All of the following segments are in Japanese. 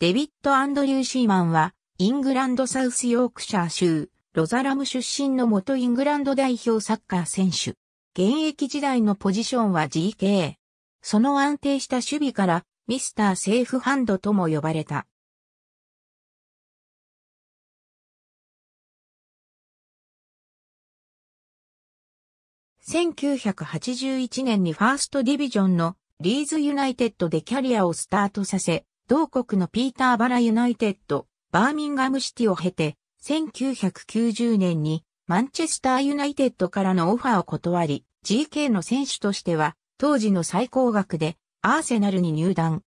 デビッド・アンドリュー・シーマンは、イングランド・サウスヨークシャー州、ロザラム出身の元イングランド代表サッカー選手。現役時代のポジションは GK。その安定した守備から、ミスターセーフハンドとも呼ばれた。1981年にファーストディビジョンのリーズユナイテッドでキャリアをスタートさせ、同国のピーターバラユナイテッド、バーミンガムシティを経て、1990年にマンチェスターユナイテッドからのオファーを断り、GK の選手としては当時の最高額でアーセナルに入団。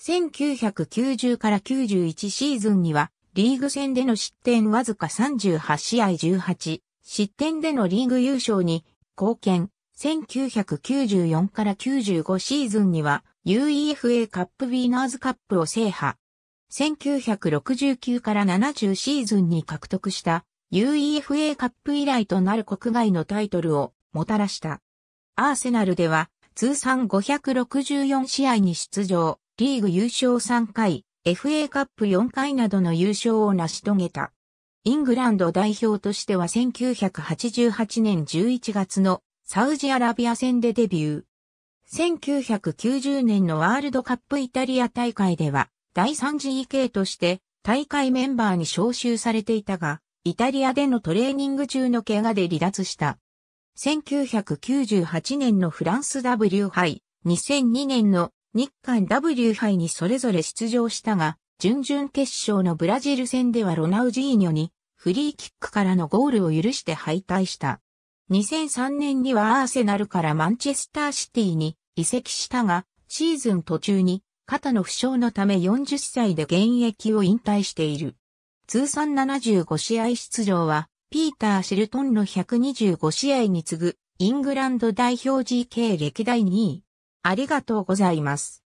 1990から91シーズンにはリーグ戦での失点わずか38試合18、失点でのリーグ優勝に貢献。1994から95シーズンには UEFA カップウィーナーズカップを制覇。1969から70シーズンに獲得した UEFA カップ以来となる国外のタイトルをもたらした。アーセナルでは通算564試合に出場、リーグ優勝3回、FA カップ4回などの優勝を成し遂げた。イングランド代表としては1988年11月のサウジアラビア戦でデビュー。1990年のワールドカップイタリア大会では第3次 EK として大会メンバーに招集されていたが、イタリアでのトレーニング中の怪我で離脱した。1998年のフランス W 杯、2002年の日韓 W 杯にそれぞれ出場したが、準々決勝のブラジル戦ではロナウジーニョにフリーキックからのゴールを許して敗退した。2003年にはアーセナルからマンチェスターシティに移籍したが、シーズン途中に肩の負傷のため40歳で現役を引退している。通算75試合出場は、ピーター・シルトンの125試合に次ぐ、イングランド代表 GK 歴代2位。ありがとうございます。